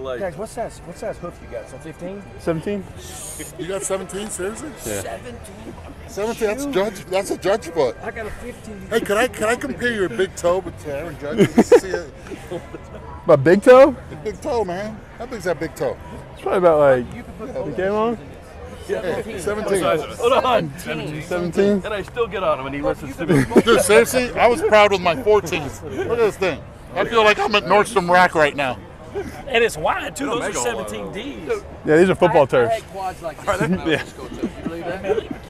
Like, Guys, what's that? what size hoof you got? So 15? 17? You got 17, seriously? Yeah. 17. 17, that's judge. That's a judge foot. I got a 15. Hey, can I can I compare your big toe with Aaron Judge? Just to see a About big toe? big toe, man. How big's that big toe? It's probably about like You can put Yeah, both game on? Hey, 17. hold on. 17? And I still get on him and he listens to me. Dude, seriously, I was proud with my 14s. Look at this thing. I feel like I'm at Nordstrom Rack right now. And it's wide too. Those are 17 Ds. Yeah, these are football I, turfs. I had quads like this. when I was